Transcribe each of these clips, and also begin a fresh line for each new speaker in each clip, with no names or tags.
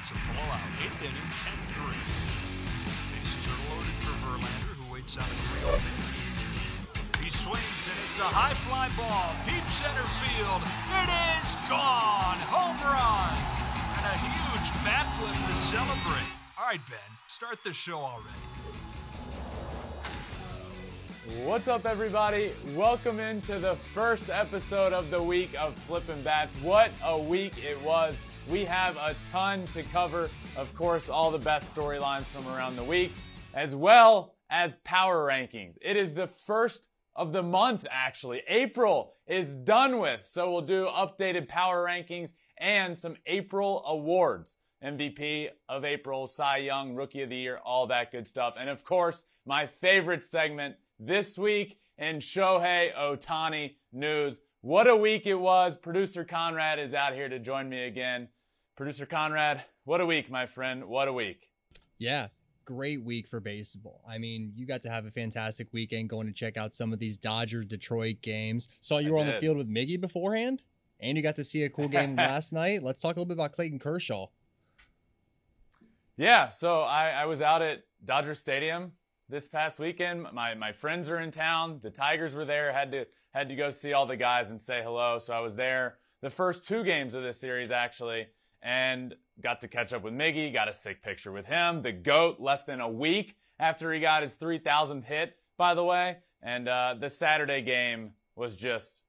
It's a blowout. Eighth inning, 10-3. Bases are loaded for Verlander, who waits on a 3 pitch. He swings, and it's a high fly ball, deep center field. It is gone! Home run! And a huge bat flip to celebrate. All right, Ben, start the show already.
What's up, everybody? Welcome into the first episode of the week of Flippin' Bats. What a week it was! We have a ton to cover. Of course, all the best storylines from around the week, as well as power rankings. It is the first of the month, actually. April is done with, so we'll do updated power rankings and some April awards. MVP of April, Cy Young, Rookie of the Year, all that good stuff. And of course, my favorite segment this week in Shohei Ohtani news. What a week it was. Producer Conrad is out here to join me again. Producer Conrad, what a week, my friend. What a week.
Yeah, great week for baseball. I mean, you got to have a fantastic weekend going to check out some of these Dodgers Detroit games. Saw you were on the field with Miggy beforehand, and you got to see a cool game last night. Let's talk a little bit about Clayton Kershaw.
Yeah, so I, I was out at Dodger Stadium this past weekend. My my friends are in town. The Tigers were there. Had to had to go see all the guys and say hello. So I was there the first two games of this series actually, and got to catch up with Miggy. Got a sick picture with him. The goat. Less than a week after he got his 3,000th hit, by the way. And uh, the Saturday game was just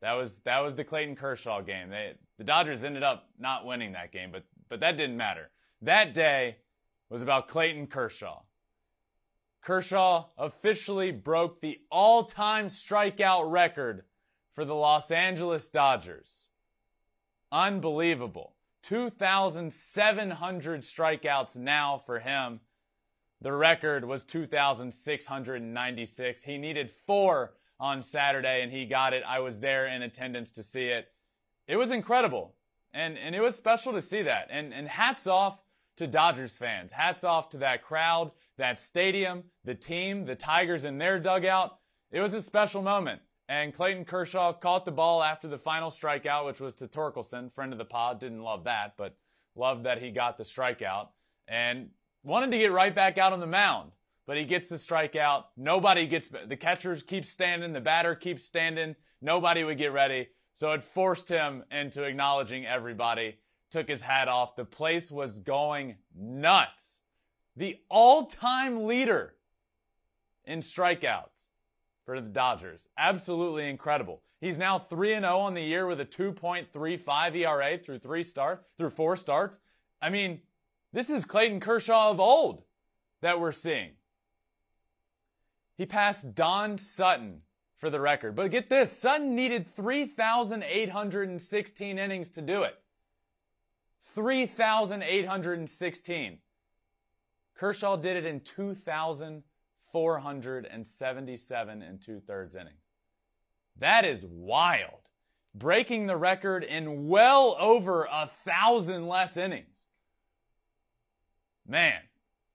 that was that was the Clayton Kershaw game. They the Dodgers ended up not winning that game, but but that didn't matter. That day was about Clayton Kershaw. Kershaw officially broke the all-time strikeout record for the Los Angeles Dodgers. Unbelievable. 2,700 strikeouts now for him. The record was 2,696. He needed four on Saturday and he got it. I was there in attendance to see it. It was incredible. And, and it was special to see that. And, and hats off to Dodgers fans. Hats off to that crowd, that stadium, the team, the Tigers in their dugout. It was a special moment. And Clayton Kershaw caught the ball after the final strikeout, which was to Torkelson, friend of the pod. Didn't love that, but loved that he got the strikeout. And wanted to get right back out on the mound. But he gets the strikeout. Nobody gets, the catcher keeps standing, the batter keeps standing. Nobody would get ready. So it forced him into acknowledging everybody. Took his hat off. The place was going nuts. The all-time leader in strikeouts for the Dodgers. Absolutely incredible. He's now 3 and 0 on the year with a 2.35 ERA through 3 start through 4 starts. I mean, this is Clayton Kershaw of old that we're seeing. He passed Don Sutton for the record. But get this, Sutton needed 3,816 innings to do it. 3,816. Kershaw did it in 2,477 and two thirds innings. That is wild. Breaking the record in well over a thousand less innings. Man,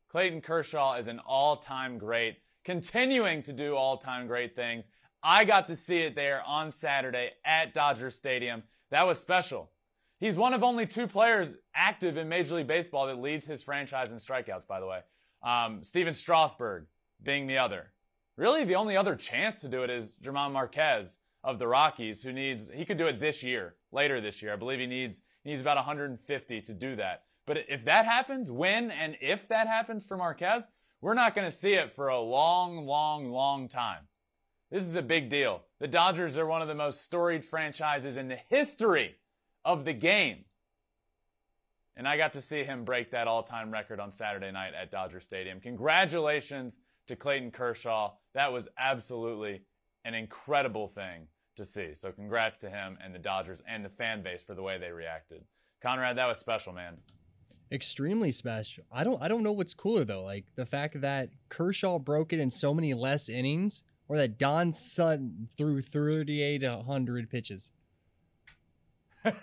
Clayton Kershaw is an all-time great, continuing to do all-time great things. I got to see it there on Saturday at Dodger Stadium. That was special. He's one of only two players active in Major League Baseball that leads his franchise in strikeouts, by the way. Um, Stephen Strasburg being the other. Really, the only other chance to do it is German Marquez of the Rockies, who needs, he could do it this year, later this year. I believe he needs, he needs about 150 to do that. But if that happens, when and if that happens for Marquez, we're not going to see it for a long, long, long time. This is a big deal. The Dodgers are one of the most storied franchises in the history of the game. And I got to see him break that all time record on Saturday night at Dodger Stadium. Congratulations to Clayton Kershaw. That was absolutely an incredible thing to see. So, congrats to him and the Dodgers and the fan base for the way they reacted. Conrad, that was special, man.
Extremely special. I don't I don't know what's cooler though, like the fact that Kershaw broke it in so many less innings, or that Don Sutton threw 3,800 pitches.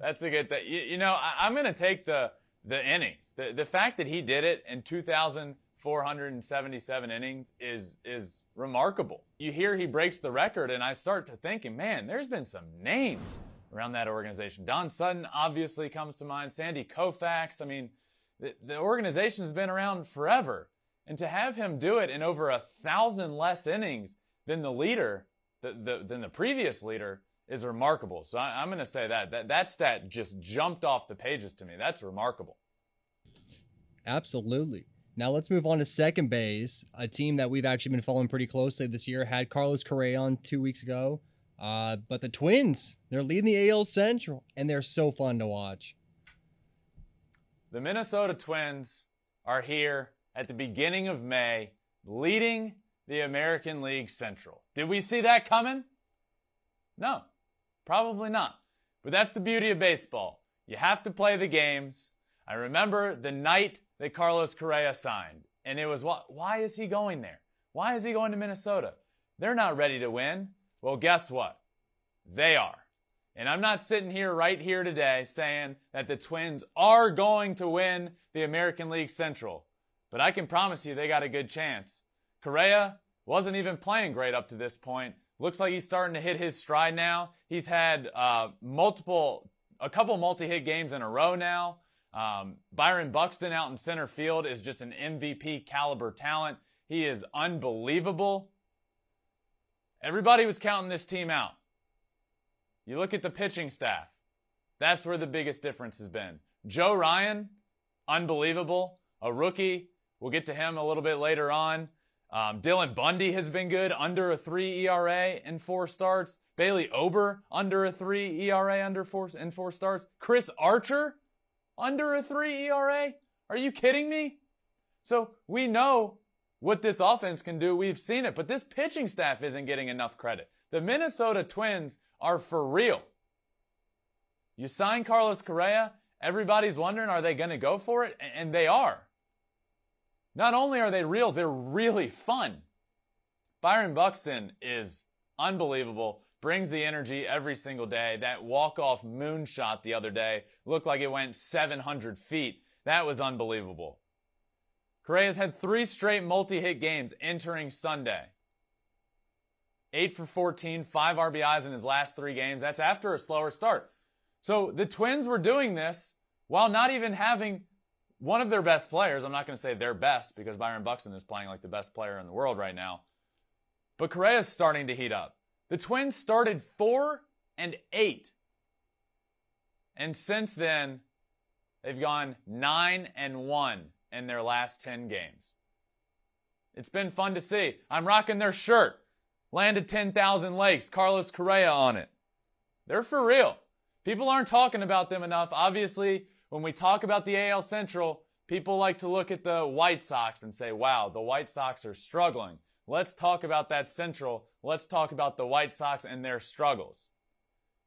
That's a good thing. You, you know, I, I'm going to take the the innings. The the fact that he did it in 2,477 innings is is remarkable. You hear he breaks the record, and I start to thinking, man, there's been some names around that organization. Don Sutton obviously comes to mind. Sandy Koufax. I mean, the, the organization's been around forever. And to have him do it in over a thousand less innings than the leader, the, the, than the previous leader, is remarkable. So I, am going to say that. that that stat just jumped off the pages to me. That's remarkable.
Absolutely. Now let's move on to second base, a team that we've actually been following pretty closely this year. Had Carlos Correa on two weeks ago, uh, but the Twins they're leading the AL Central, and they're so fun to watch.
The Minnesota Twins are here at the beginning of May, leading the American League Central. Did we see that coming? No, probably not. But that's the beauty of baseball. You have to play the games. I remember the night that Carlos Correa signed, and it was why is he going there? Why is he going to Minnesota? They're not ready to win. Well, guess what? They are. And I'm not sitting here right here today saying that the Twins are going to win the American League Central. But I can promise you they got a good chance. Correa wasn't even playing great up to this point. Looks like he's starting to hit his stride now. He's had uh, multiple, a couple multi-hit games in a row now. Um, Byron Buxton out in center field is just an MVP caliber talent. He is unbelievable. Everybody was counting this team out. You look at the pitching staff. That's where the biggest difference has been. Joe Ryan, unbelievable. A rookie. We'll get to him a little bit later on. Um, Dylan Bundy has been good, under a three ERA in four starts. Bailey Ober, under a three ERA under four in four starts. Chris Archer, under a three ERA. Are you kidding me? So we know what this offense can do. We've seen it, but this pitching staff isn't getting enough credit. The Minnesota Twins are for real. You sign Carlos Correa, everybody's wondering, are they going to go for it? And they are. Not only are they real, they're really fun. Byron Buxton is unbelievable, brings the energy every single day. That walk-off moonshot the other day looked like it went 700 feet. That was unbelievable. Correa's had three straight multi-hit games entering Sunday. 8 for 14, 5 RBIs in his last three games. That's after a slower start. So the Twins were doing this while not even having one of their best players. I'm not going to say their best because Byron Buxton is playing like the best player in the world right now. But Correa's starting to heat up. The Twins started 4 and 8. And since then, they've gone 9 and 1 in their last 10 games. It's been fun to see. I'm rocking their shirt. Landed 10,000 lakes, Carlos Correa on it. They're for real. People aren't talking about them enough. Obviously, when we talk about the AL Central, people like to look at the White Sox and say, wow, the White Sox are struggling. Let's talk about that Central. Let's talk about the White Sox and their struggles.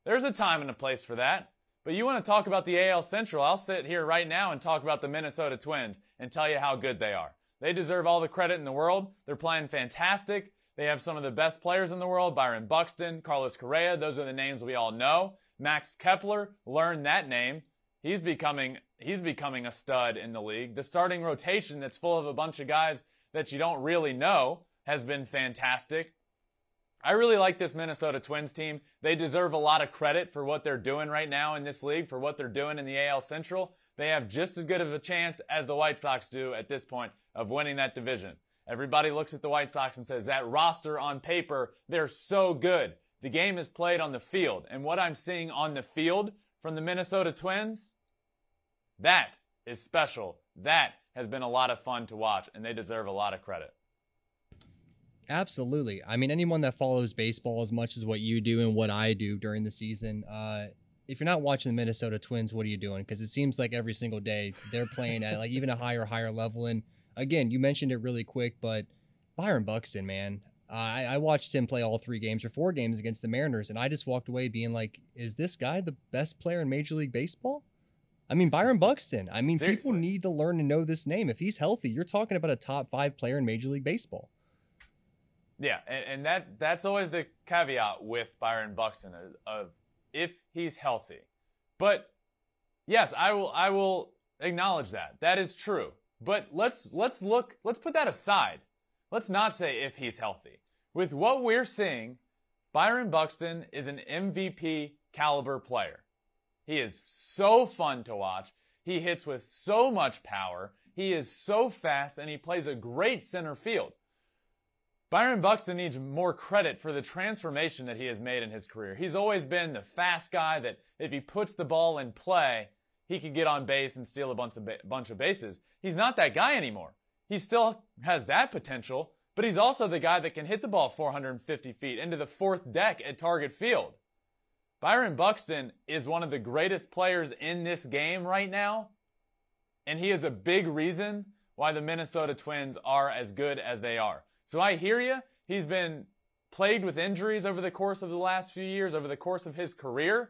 There's a time and a place for that. But you want to talk about the AL Central, I'll sit here right now and talk about the Minnesota Twins and tell you how good they are. They deserve all the credit in the world. They're playing fantastic. They have some of the best players in the world Byron Buxton, Carlos Correa. Those are the names we all know. Max Kepler, learn that name. He's becoming he's becoming a stud in the league. The starting rotation that's full of a bunch of guys that you don't really know has been fantastic. I really like this Minnesota Twins team. They deserve a lot of credit for what they're doing right now in this league, for what they're doing in the AL Central. They have just as good of a chance as the White Sox do at this point of winning that division. Everybody looks at the White Sox and says, that roster on paper, they're so good. The game is played on the field. And what I'm seeing on the field from the Minnesota Twins, that is special. That has been a lot of fun to watch, and they deserve a lot of credit.
Absolutely. I mean, anyone that follows baseball as much as what you do and what I do during the season, uh, if you're not watching the Minnesota Twins, what are you doing? Because it seems like every single day they're playing at like even a higher, higher level. And again, you mentioned it really quick, but Byron Buxton, man, I, I watched him play all three games or four games against the Mariners, and I just walked away being like, is this guy the best player in Major League Baseball? I mean, Byron Buxton. I mean, Seriously. people need to learn to know this name. If he's healthy, you're talking about a top five player in Major League Baseball.
Yeah, and, and that that's always the caveat with Byron Buxton of, of if he's healthy. But yes, I will I will acknowledge that. That is true. But let's let's look let's put that aside. Let's not say if he's healthy. With what we're seeing, Byron Buxton is an MVP caliber player. He is so fun to watch. He hits with so much power. He is so fast and he plays a great center field. Byron Buxton needs more credit for the transformation that he has made in his career. He's always been the fast guy that if he puts the ball in play, he could get on base and steal a bunch of, ba- bunch of bases. He's not that guy anymore. He still has that potential, but he's also the guy that can hit the ball 450 feet into the fourth deck at Target Field. Byron Buxton is one of the greatest players in this game right now, and he is a big reason why the Minnesota Twins are as good as they are. So I hear you. He's been plagued with injuries over the course of the last few years, over the course of his career.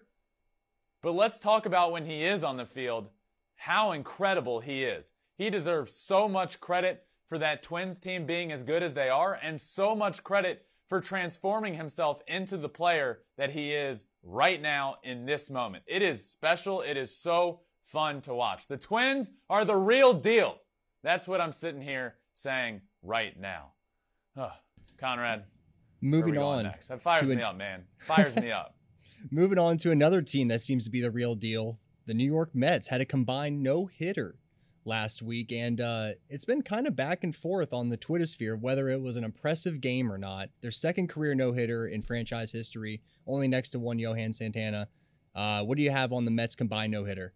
But let's talk about when he is on the field, how incredible he is. He deserves so much credit for that Twins team being as good as they are, and so much credit for transforming himself into the player that he is right now in this moment. It is special. It is so fun to watch. The Twins are the real deal. That's what I'm sitting here saying right now. Oh, Conrad.
Moving on.
Next? That fires me up, man. Fires me up.
Moving on to another team that seems to be the real deal. The New York Mets had a combined no hitter last week, and uh, it's been kind of back and forth on the Twitter sphere whether it was an impressive game or not. Their second career no hitter in franchise history, only next to one Johan Santana. Uh, what do you have on the Mets combined no hitter?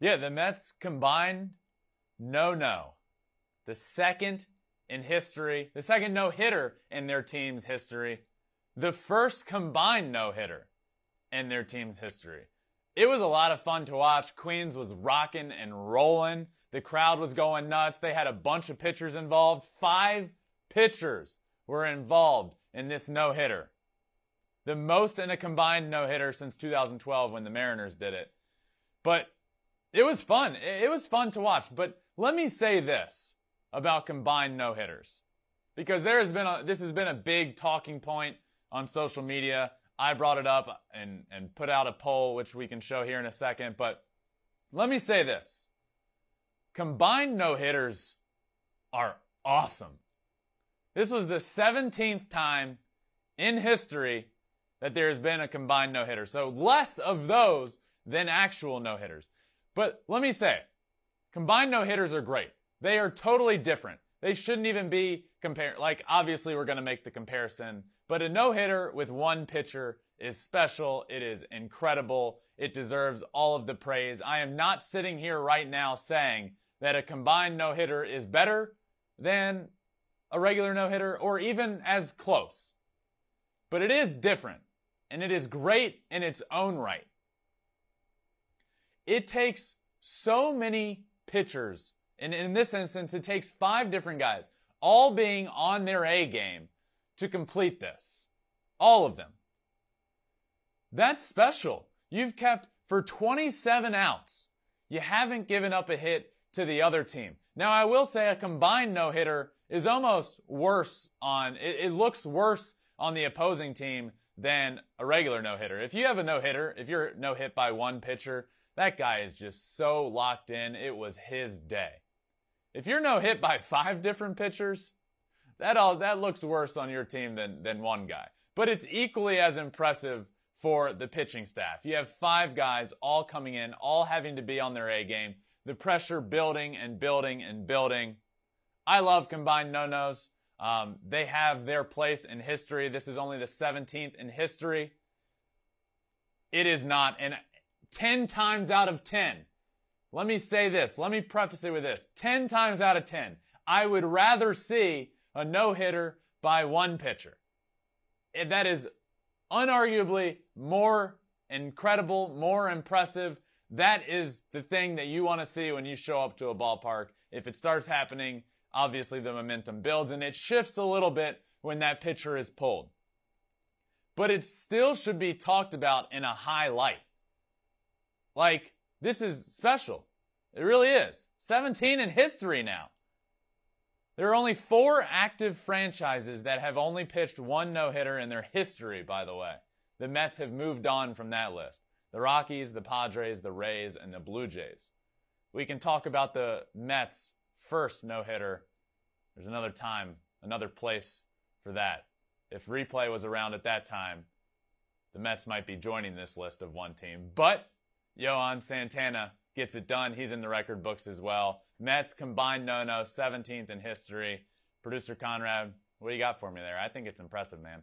Yeah, the Mets combined no no. The second in history, the second no hitter in their team's history, the first combined no hitter in their team's history. It was a lot of fun to watch. Queens was rocking and rolling. The crowd was going nuts. They had a bunch of pitchers involved. Five pitchers were involved in this no hitter. The most in a combined no hitter since 2012 when the Mariners did it. But it was fun. It was fun to watch. But let me say this about combined no hitters. Because there has been a, this has been a big talking point on social media. I brought it up and, and put out a poll, which we can show here in a second. But let me say this. Combined no hitters are awesome. This was the 17th time in history that there's been a combined no hitter. So less of those than actual no hitters. But let me say, combined no hitters are great. They are totally different. They shouldn't even be compared. Like, obviously, we're going to make the comparison, but a no hitter with one pitcher is special. It is incredible. It deserves all of the praise. I am not sitting here right now saying that a combined no hitter is better than a regular no hitter or even as close. But it is different and it is great in its own right. It takes so many pitchers and in this instance, it takes five different guys, all being on their A game, to complete this. All of them. That's special. You've kept for 27 outs. You haven't given up a hit to the other team. Now, I will say a combined no hitter is almost worse on, it, it looks worse on the opposing team than a regular no hitter. If you have a no hitter, if you're no hit by one pitcher, that guy is just so locked in. It was his day. If you're no hit by five different pitchers, that all that looks worse on your team than than one guy. But it's equally as impressive for the pitching staff. You have five guys all coming in, all having to be on their A game. The pressure building and building and building. I love combined no-nos. Um, they have their place in history. This is only the 17th in history. It is not. And 10 times out of 10, let me say this. Let me preface it with this. 10 times out of 10, I would rather see a no hitter by one pitcher. That is unarguably more incredible, more impressive. That is the thing that you want to see when you show up to a ballpark. If it starts happening, obviously the momentum builds and it shifts a little bit when that pitcher is pulled. But it still should be talked about in a high light. Like, this is special. It really is. 17 in history now. There are only four active franchises that have only pitched one no hitter in their history, by the way. The Mets have moved on from that list. The Rockies, the Padres, the Rays, and the Blue Jays. We can talk about the Mets' first no hitter. There's another time, another place for that. If replay was around at that time, the Mets might be joining this list of one team. But Johan Santana gets it done. He's in the record books as well. Mets combined no no, 17th in history. Producer Conrad, what do you got for me there? I think it's impressive, man.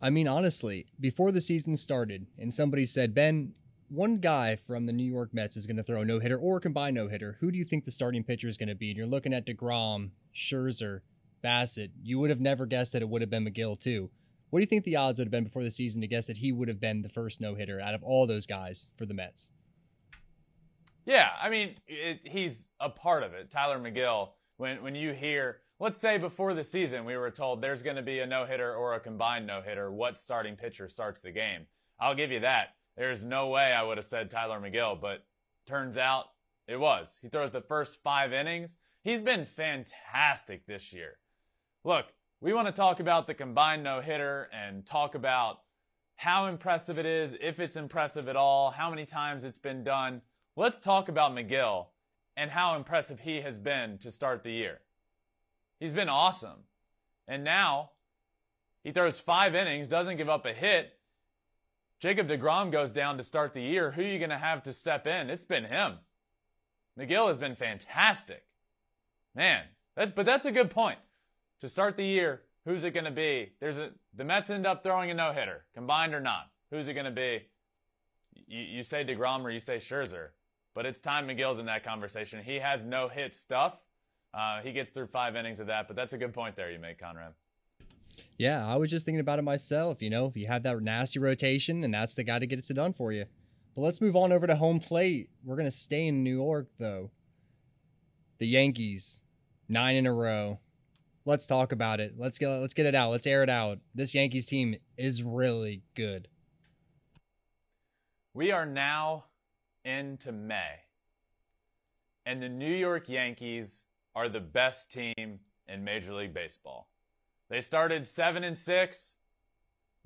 I mean, honestly, before the season started, and somebody said, Ben, one guy from the New York Mets is going to throw a no hitter or a combined no hitter. Who do you think the starting pitcher is going to be? And you're looking at DeGrom, Scherzer, Bassitt. You would have never guessed that it would have been Megill, too. What do you think the odds would have been before the season to guess that he would have been the first no hitter out of all those guys for the Mets?
Yeah, I mean, it, he's a part of it. Tylor Megill, when, when you hear, let's say before the season, we were told there's going to be a no hitter or a combined no hitter, what starting pitcher starts the game? I'll give you that. There's no way I would have said Tylor Megill, but turns out it was. He throws the first five innings. He's been fantastic this year. Look, we want to talk about the combined no hitter and talk about how impressive it is, if it's impressive at all, how many times it's been done. Let's talk about Megill and how impressive he has been to start the year. He's been awesome. And now he throws five innings, doesn't give up a hit, Jacob DeGrom goes down to start the year. Who are you going to have to step in? It's been him. Megill has been fantastic. Man, that's, but that's a good point. To start the year, who's it going to be? There's a, the Mets end up throwing a no-hitter, combined or not. Who's it going to be? You, you say DeGrom or you say Scherzer. But it's time Megill's in that conversation. He has no hit stuff. Uh, he gets through five innings of that, but that's a good point there you make, Conrad.
Yeah, I was just thinking about it myself. You know, if you have that nasty rotation, and that's the guy to get it done for you. But let's move on over to home plate. We're gonna stay in New York though. The Yankees, nine in a row. Let's talk about it. Let's get let's get it out. Let's air it out. This Yankees team is really good.
We are now into May, and the New York Yankees are the best team in Major League Baseball. They started seven and six.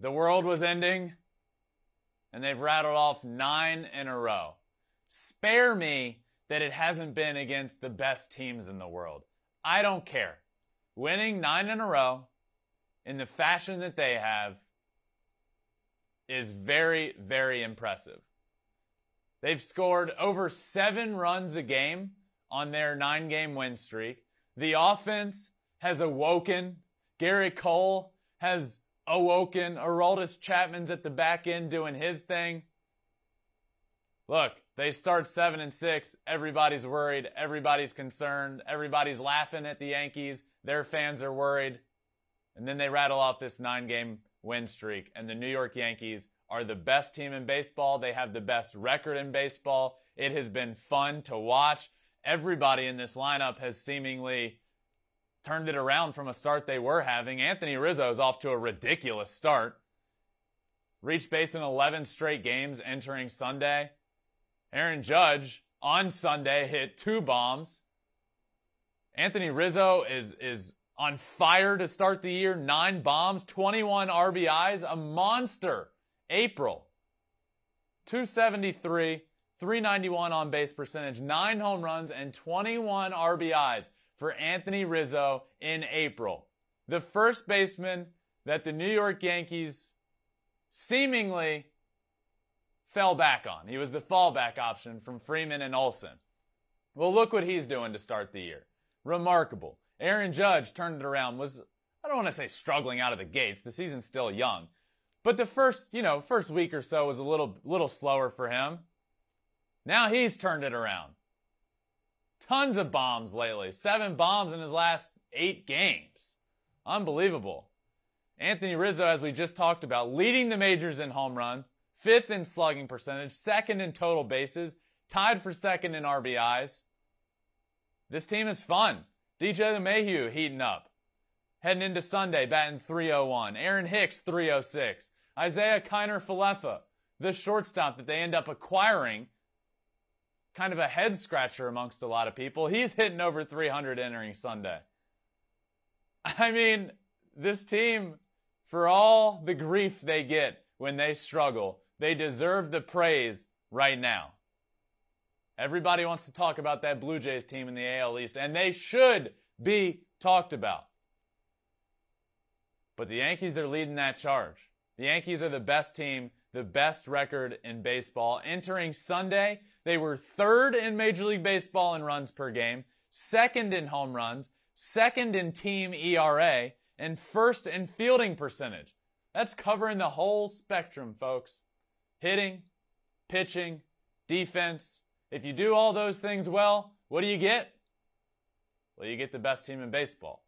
The world was ending. And they've rattled off nine in a row. Spare me that it hasn't been against the best teams in the world. I don't care. Winning nine in a row in the fashion that they have is very, very impressive. They've scored over seven runs a game on their nine game win streak. The offense has awoken Gerrit Cole has awoken. Aroldis Chapman's at the back end doing his thing. Look, they start seven and six. Everybody's worried. Everybody's concerned. Everybody's laughing at the Yankees. Their fans are worried. And then they rattle off this nine game win streak. And the New York Yankees are the best team in baseball. They have the best record in baseball. It has been fun to watch. Everybody in this lineup has seemingly turned it around from a start they were having. Anthony Rizzo is off to a ridiculous start. Reached base in 11 straight games entering Sunday. Aaron Judge on Sunday hit two bombs. Anthony Rizzo is, is on fire to start the year. Nine bombs, 21 RBIs, a monster. April. 273, 391 on base percentage, nine home runs, and 21 RBIs for Anthony Rizzo in April. The first baseman that the New York Yankees seemingly fell back on. He was the fallback option from Freeman and Olson. Well, look what he's doing to start the year. Remarkable. Aaron Judge turned it around, was, I don't want to say struggling out of the gates. The season's still young. But the first, you know, first week or so was a little, little slower for him. Now he's turned it around. Tons of bombs lately. Seven bombs in his last eight games. Unbelievable. Anthony Rizzo, as we just talked about, leading the majors in home runs, fifth in slugging percentage, second in total bases, tied for second in RBIs. This team is fun. DJ LeMahieu heating up. Heading into Sunday, batting 301. Aaron Hicks, 306. Isiah Kiner Falefa, the shortstop that they end up acquiring kind of a head scratcher amongst a lot of people. He's hitting over 300 entering Sunday. I mean, this team, for all the grief they get when they struggle, they deserve the praise right now. Everybody wants to talk about that Blue Jays team in the AL East, and they should be talked about. But the Yankees are leading that charge. The Yankees are the best team, the best record in baseball. Entering Sunday, they were third in Major League Baseball in runs per game, second in home runs, second in team ERA, and first in fielding percentage. That's covering the whole spectrum, folks. Hitting, pitching, defense. If you do all those things well, what do you get? Well, you get the best team in baseball.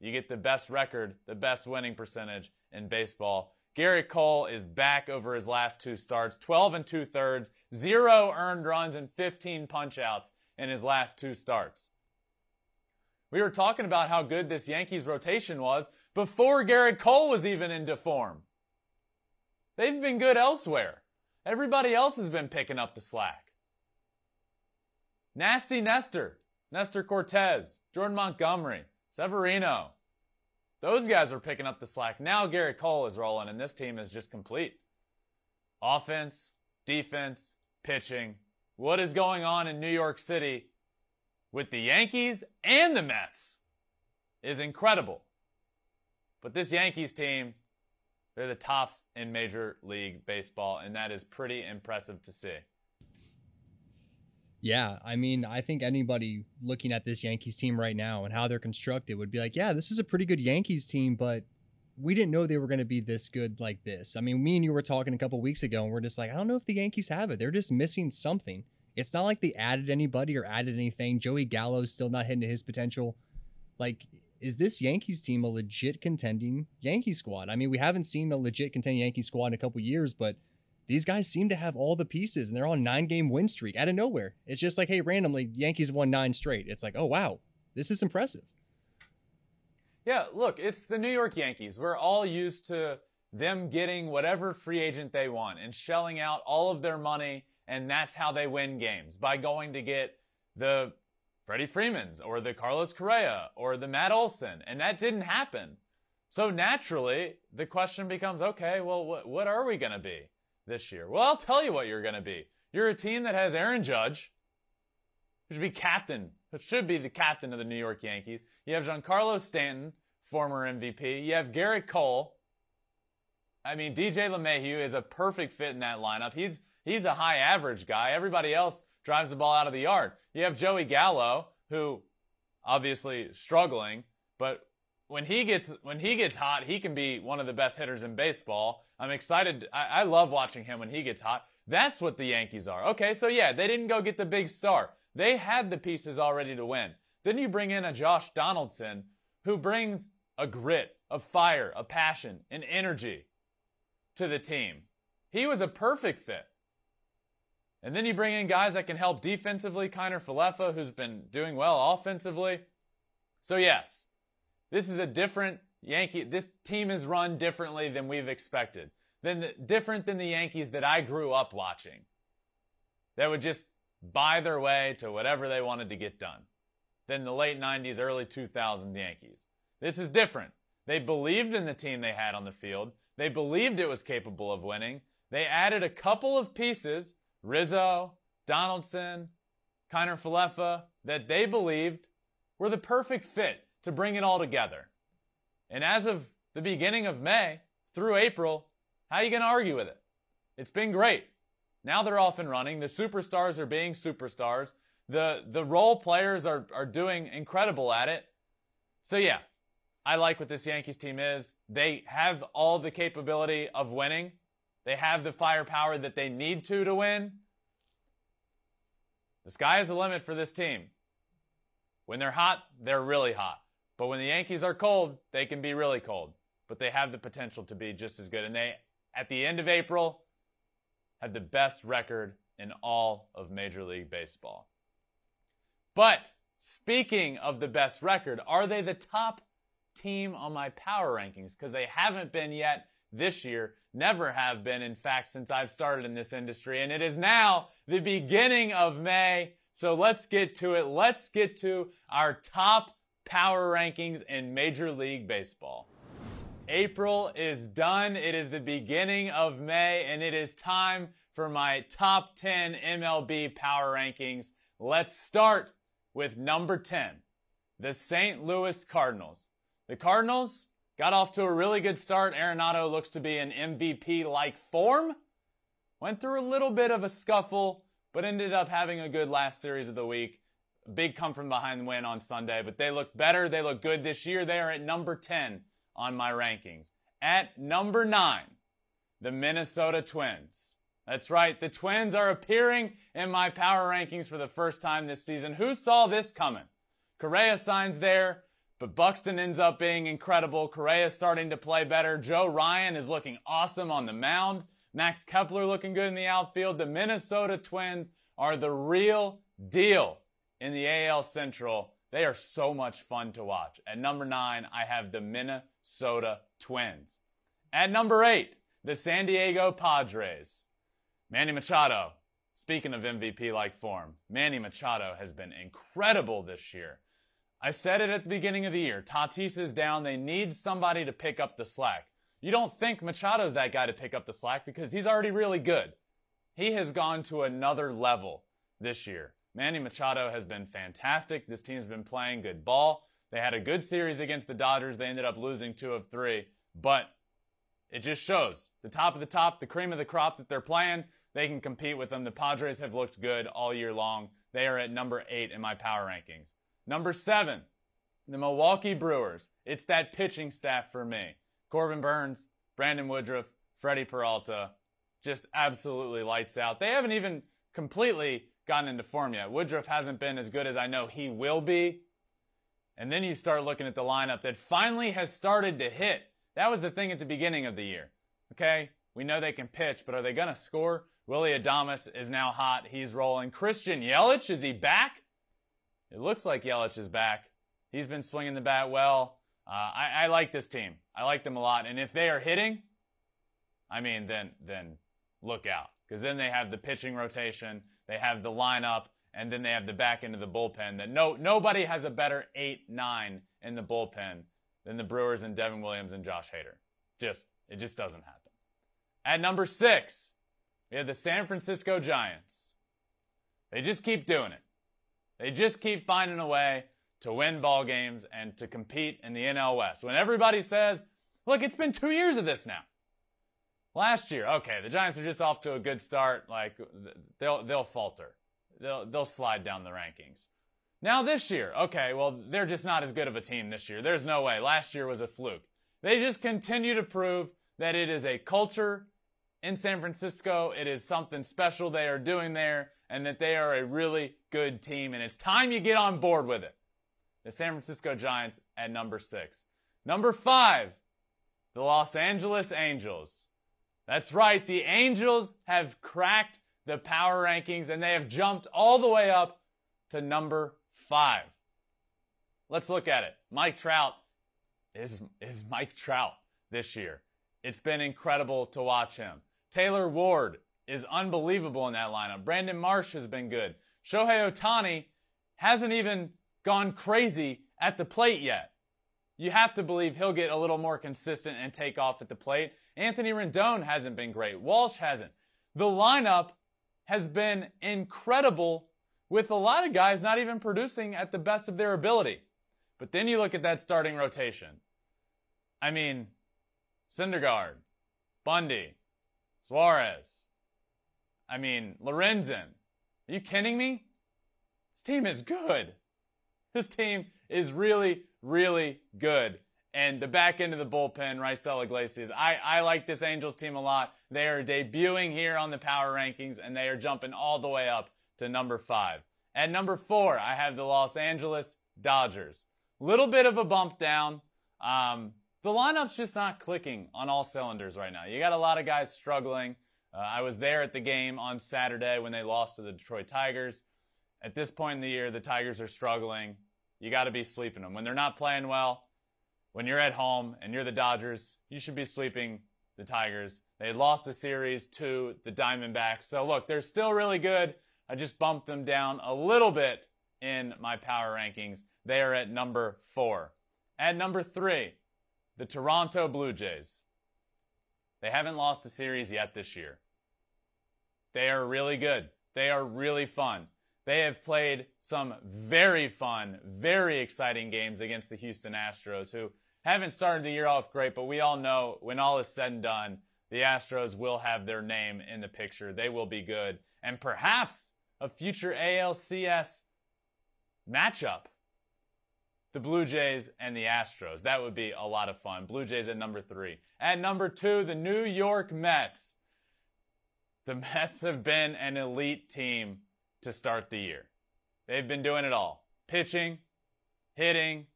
You get the best record, the best winning percentage in baseball. Gerrit Cole is back over his last two starts, 12 and two thirds, zero earned runs, and 15 punchouts in his last two starts. We were talking about how good this Yankees rotation was before Gerrit Cole was even into form. They've been good elsewhere. Everybody else has been picking up the slack. Nasty Nestor, Nestor Cortes, Jordan Montgomery, Severino. Those guys are picking up the slack. Now Gerrit Cole is rolling, and this team is just complete. Offense, defense, pitching. What is going on in New York City with the Yankees and the Mets is incredible. But this Yankees team, they're the tops in Major League Baseball, and that is pretty impressive to see.
Yeah, I mean, I think anybody looking at this Yankees team right now and how they're constructed would be like, yeah, this is a pretty good Yankees team, but we didn't know they were going to be this good like this. I mean, me and you were talking a couple weeks ago, and we're just like, I don't know if the Yankees have it. They're just missing something. It's not like they added anybody or added anything. Joey Gallo's still not hitting to his potential. Like, is this Yankees team a legit contending Yankee squad? I mean, we haven't seen a legit contending Yankee squad in a couple years, but these guys seem to have all the pieces and they're on nine game win streak out of nowhere. It's just like, hey, randomly, Yankees won nine straight. It's like, oh, wow, this is impressive.
Yeah, look, it's the New York Yankees. We're all used to them getting whatever free agent they want and shelling out all of their money, and that's how they win games by going to get the Freddie Freemans or the Carlos Correa or the Matt Olson, and that didn't happen. So naturally, the question becomes, okay, well, what, what are we going to be? This year? Well, I'll tell you what you're going to be. You're a team that has Aaron Judge, who should be captain, who should be the captain of the New York Yankees. You have Giancarlo Stanton, former MVP. You have Gerrit Cole. I mean, DJ LeMahieu is a perfect fit in that lineup. He's he's a high average guy. Everybody else drives the ball out of the yard. You have Joey Gallo, who obviously struggling, but when he gets when he gets hot, he can be one of the best hitters in baseball. I'm excited. I, I, love watching him when he gets hot. That's what the Yankees are. Okay, so yeah, they didn't go get the big star. They had the pieces already to win. Then you bring in a Josh Donaldson who brings a grit, a fire, a passion, an energy to the team. He was a perfect fit. And then you bring in guys that can help defensively, Kiner Falefa, who's been doing well offensively. So yes, this is a different Yankee. This team is run differently than we've expected. Than the, different than the Yankees that I grew up watching. That would just buy their way to whatever they wanted to get done. Than the late 90s, early 2000 Yankees. This is different. They believed in the team they had on the field. They believed it was capable of winning. They added a couple of pieces, Rizzo, Donaldson, Kiner Falefa, that they believed were the perfect fit to bring it all together. And as of the beginning of May through April, how are you going to argue with it? It's been great. Now they're off and running. The superstars are being superstars. The, the role players are, are doing incredible at it. So yeah, I like what this Yankees team is. They have all the capability of winning. They have the firepower that they need to to win. The sky is the limit for this team. When they're hot, they're really hot. But when the Yankees are cold, they can be really cold. But they have the potential to be just as good. And they, at the end of April, had the best record in all of Major League Baseball. But speaking of the best record, are they the top team on my power rankings? Because they haven't been yet this year, never have been, in fact, since I've started in this industry. And it is now the beginning of May. So let's get to it. Let's get to our top power rankings in Major League Baseball. April is done. It is the beginning of May, and it is time for my top 10 MLB power rankings. Let's start with number 10, the St. Louis Cardinals. The Cardinals, got off to a really good start. Arenado looks to be in MVP like form. Went through a little bit of a scuffle, but ended up having a good last series of the week. Big come from behind win on Sunday, but they look better. They look good this year. They are at number 10 on my rankings. At number 9, the Minnesota Twins. That's right, the Twins are appearing in my power rankings for the first time this season. Who saw this coming? Correa signs there, but Buxton ends up being incredible. Correa starting to play better. Joe Ryan is looking awesome on the mound. Max Kepler looking good in the outfield. The Minnesota Twins are the real deal in the AL Central. They are so much fun to watch. At number nine, I have the Minnesota Twins. At number eight, the San Diego Padres. Manny Machado. Speaking of MVP like form, Manny Machado has been incredible this year. I said it at the beginning of the year. Tatis is down. They need somebody to pick up the slack. You don't think Machado's that guy to pick up the slack because he's already really good. He has gone to another level this year. Manny Machado has been fantastic. This team's been playing good ball. They had a good series against the Dodgers. They ended up losing two of three, but it just shows the top of the top, the cream of the crop that they're playing. They can compete with them. The Padres have looked good all year long. They are at number eight in my power rankings. Number seven, the Milwaukee Brewers. It's that pitching staff for me. Corbin Burnes, Brandon Woodruff, Freddie Peralta, just absolutely lights out. They haven't even completely gotten into form yet. Woodruff hasn't been as good as I know he will be. And then you start looking at the lineup that finally has started to hit. That was the thing at the beginning of the year. Okay? We know they can pitch, but are they going to score? Willy Adames is now hot. He's rolling. Christian Yelich, is he back? It looks like Yelich is back. He's been swinging the bat well. Uh, I, I like this team. I like them a lot. And if they are hitting, I mean, then then look out because then they have the pitching rotation, they have the lineup, and then they have the back end of the bullpen. That no nobody has a better eight nine in the bullpen than the Brewers and Devin Williams and Josh Hader. Just it just doesn't happen. At number six, we have the San Francisco Giants. They just keep doing it. They just keep finding a way to win ball games and to compete in the NL West. When everybody says, look, it's been two years of this now. Last year, okay, the Giants are just off to a good start. Like they'll they'll falter, they'll they'll slide down the rankings. Now this year, okay, well they're just not as good of a team this year. There's no way. Last year was a fluke. They just continue to prove that it is a culture in San Francisco. It is something special they are doing there, and that they are a really good team. And it's time you get on board with it the San Francisco Giants at number six. Number five, the Los Angeles Angels. That's right, the Angels have cracked the power rankings and they have jumped all the way up to number five. Let's look at it. Mike Trout is, is Mike Trout this year. It's been incredible to watch him. Taylor Ward is unbelievable in that lineup. Brandon Marsh has been good. Shohei Ohtani hasn't even gone crazy at the plate yet. You have to believe he'll get a little more consistent and take off at the plate. Anthony Rendon hasn't been great. Walsh hasn't. The lineup has been incredible with a lot of guys not even producing at the best of their ability. But then you look at that starting rotation. I mean, Syndergaard, Bundy, Suarez. I mean, Lorenzen. Are you kidding me? This team is good. This team is really, really good. And the back end of the bullpen, Raisel Iglesias. I, I like this Angels team a lot. They are debuting here on the power rankings and they are jumping all the way up to number five. At number four, I have the Los Angeles Dodgers. Little bit of a bump down. Um, the lineup's just not clicking on all cylinders right now. You got a lot of guys struggling. Uh, I was there at the game on Saturday when they lost to the Detroit Tigers. At this point in the year, the Tigers are struggling you got to be sweeping them. When they're not playing well, when you're at home and you're the Dodgers, you should be sweeping the Tigers. They lost a series to the Diamondbacks. So look, they're still really good. I just bumped them down a little bit in my power rankings. They are at number four. At number three, the Toronto Blue Jays. They haven't lost a series yet this year. They are really good. They are really fun. They have played some very fun, very exciting games against the Houston Astros, who haven't started the year off great, but we all know when all is said and done, the Astros will have their name in the picture. They will be good. And perhaps a future ALCS matchup. The Blue Jays and the Astros. That would be a lot of fun. Blue Jays at number three. At number two, the New York Mets. The Mets have been an elite team to start the year. They've been doing it all pitching, hitting,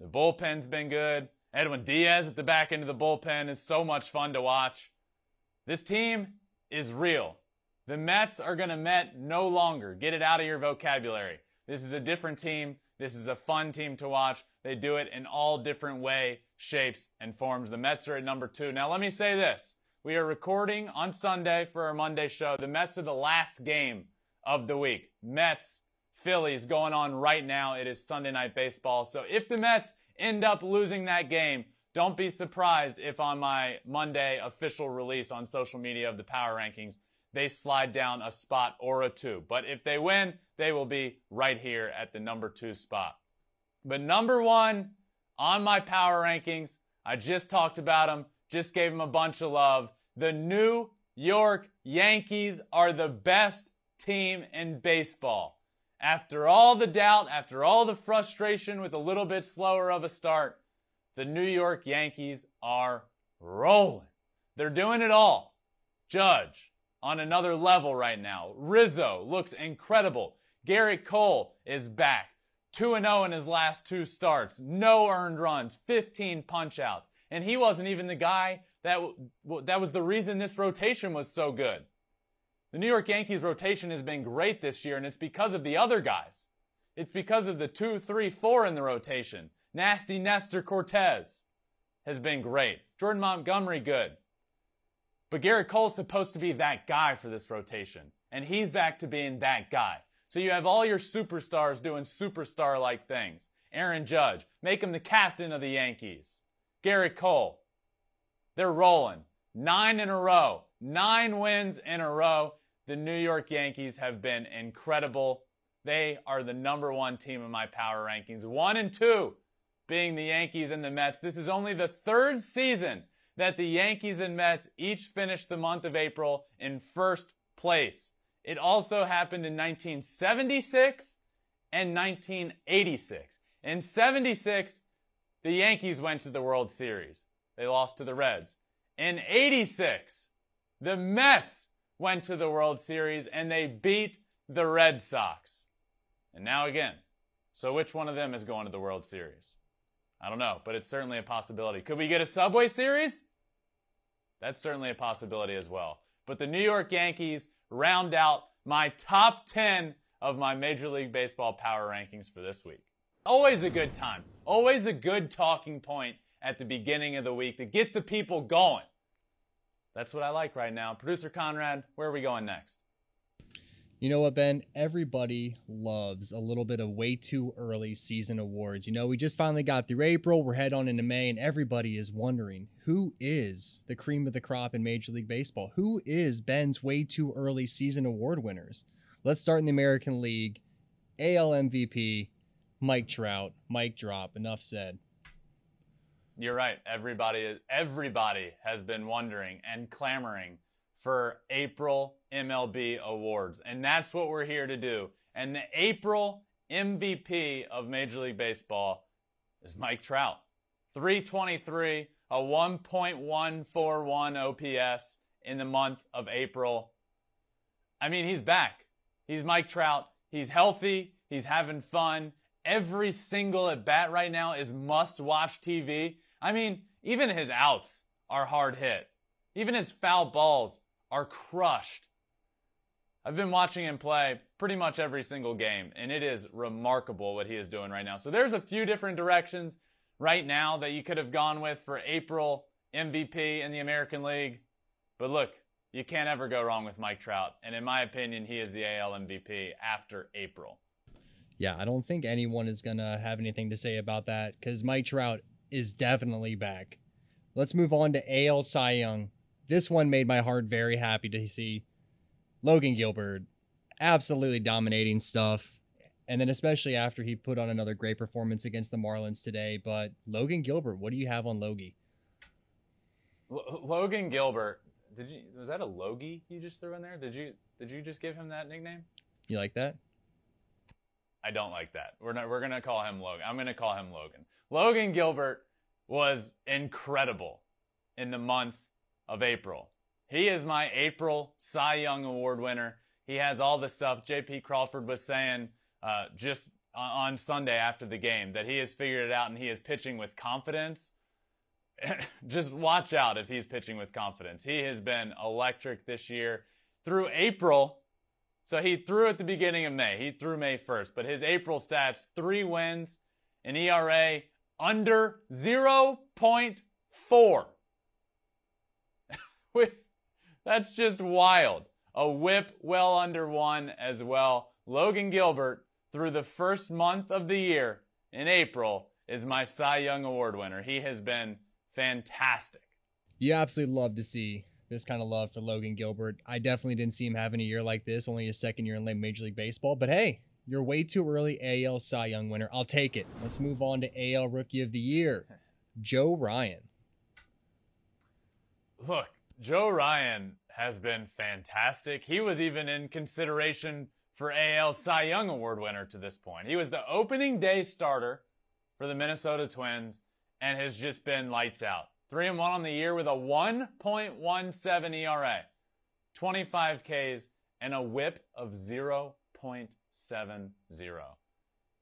the bullpen's been good. Edwin Diaz at the back end of the bullpen is so much fun to watch. This team is real. The Mets are going to Met no longer. Get it out of your vocabulary. This is a different team. This is a fun team to watch. They do it in all different way, shapes, and forms. The Mets are at number two. Now, let me say this. We are recording on Sunday for our Monday show. The Mets are the last game of the week. Mets, Phillies going on right now. It is Sunday night baseball. So if the Mets end up losing that game, don't be surprised if on my Monday official release on social media of the power rankings, they slide down a spot or a two. But if they win, they will be right here at the number two spot. But number one on my power rankings, I just talked about them, just gave them a bunch of love. The New York Yankees are the best team in baseball. After all the doubt, after all the frustration with a little bit slower of a start, the New York Yankees are rolling. They're doing it all. Judge on another level right now. Rizzo looks incredible. Gerrit Cole is back. 2 0 in his last two starts. No earned runs, 15 punchouts. And he wasn't even the guy that, that was the reason this rotation was so good. The New York Yankees rotation has been great this year, and it's because of the other guys. It's because of the two, three, four in the rotation. Nasty Nestor Cortes has been great. Jordan Montgomery, good. But Gerrit Cole's supposed to be that guy for this rotation, and he's back to being that guy. So you have all your superstars doing superstar like things. Aaron Judge, make him the captain of the Yankees. Gerrit Cole, they're rolling. Nine in a row, nine wins in a row. The New York Yankees have been incredible. They are the number one team in my power rankings. One and two being the Yankees and the Mets. This is only the third season that the Yankees and Mets each finished the month of April in first place. It also happened in 1976 and 1986. In 76, the Yankees went to the World Series. They lost to the Reds. In 86, the Mets went to the World Series and they beat the Red Sox. And now again. So which one of them is going to the World Series? I don't know, but it's certainly a possibility. Could we get a Subway Series? That's certainly a possibility as well. But the New York Yankees round out my top 10 of my Major League Baseball power rankings for this week. Always a good time. Always a good talking point at the beginning of the week that gets the people going. That's what I like right now. Producer Conrad, where are we going next?
You know what, Ben? Everybody loves a little bit of way too early season awards. You know, we just finally got through April, we're head on into May, and everybody is wondering who is the cream of the crop in Major League Baseball? Who is Ben's way too early season award winners? Let's start in the American League. AL MVP, Mike Trout, Mike Drop. Enough said.
You're right. Everybody is everybody has been wondering and clamoring for April MLB awards. And that's what we're here to do. And the April MVP of Major League Baseball is Mike Trout. 323, a 1.141 OPS in the month of April. I mean, he's back. He's Mike Trout. He's healthy. He's having fun. Every single at bat right now is must watch TV. I mean, even his outs are hard hit. Even his foul balls are crushed. I've been watching him play pretty much every single game, and it is remarkable what he is doing right now. So there's a few different directions right now that you could have gone with for April MVP in the American League. But look, you can't ever go wrong with Mike Trout. And in my opinion, he is the AL MVP after April.
Yeah, I don't think anyone is going to have anything to say about that because Mike Trout is definitely back. Let's move on to AL Cy Young this one made my heart very happy to see Logan Gilbert absolutely dominating stuff. And then especially after he put on another great performance against the Marlins today. But Logan Gilbert, what do you have on Logie?
L- Logan Gilbert, did you was that a Logie you just threw in there? Did you did you just give him that nickname?
You like that?
I don't like that. We're not we're gonna call him Logan. I'm gonna call him Logan. Logan Gilbert was incredible in the month of April. He is my April Cy Young Award winner. He has all the stuff J.P. Crawford was saying uh, just on Sunday after the game that he has figured it out and he is pitching with confidence. just watch out if he's pitching with confidence. He has been electric this year through April. So he threw at the beginning of May. He threw May 1st, but his April stats, three wins, an ERA under 0.4. That's just wild. A whip well under one as well. Logan Gilbert, through the first month of the year in April, is my Cy Young Award winner. He has been fantastic.
You absolutely love to see this kind of love for Logan Gilbert. I definitely didn't see him having a year like this, only his second year in Major League Baseball. But hey, you're way too early AL Cy Young winner. I'll take it. Let's move on to AL Rookie of the Year, Joe Ryan.
Look, Joe Ryan has been fantastic. He was even in consideration for AL Cy Young Award winner to this point. He was the opening day starter for the Minnesota Twins and has just been lights out. 3 and 1 on the year with a 1.17 ERA, 25 Ks, and a whip of 0.70.